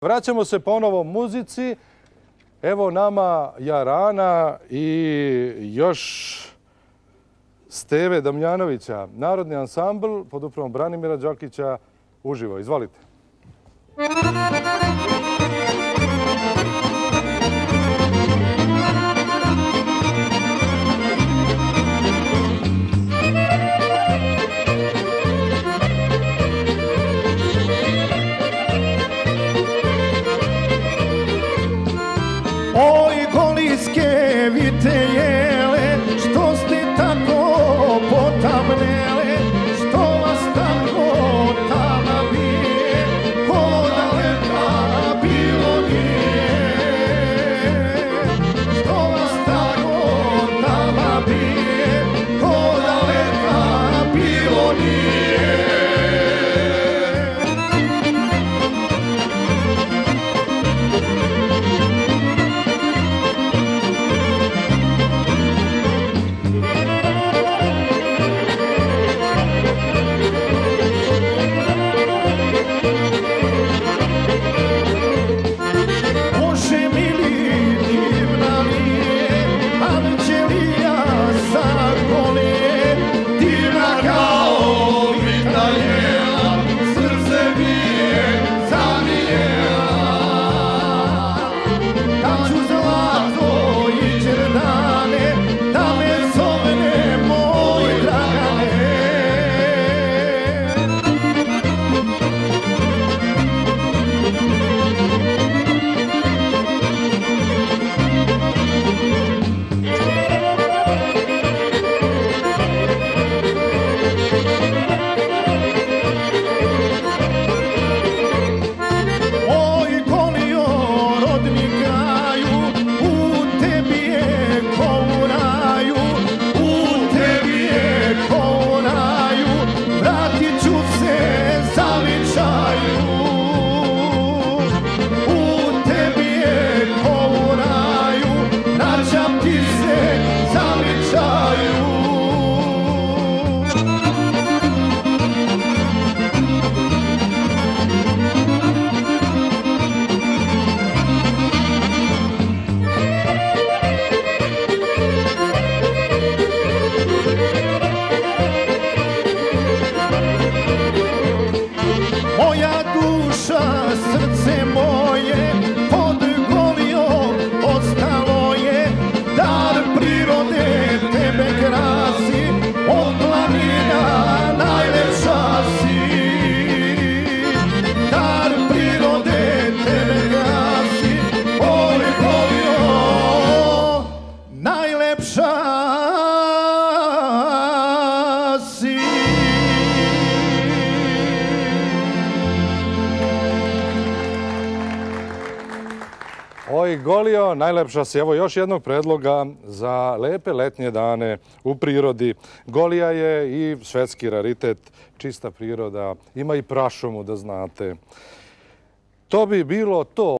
Vraćamo se ponovo muzici. Evo nama Jarana i još Steve Damljanovića. Narodni ansambl pod upravom Branimira Đokića. Uživo, izvolite. Oj, koliske viteje i Golio, najlepša si. Evo još jednog predloga za lepe letnje dane u prirodi. Golija je i švedski raritet, čista priroda. Ima i prašumu, da znate. To bi bilo to.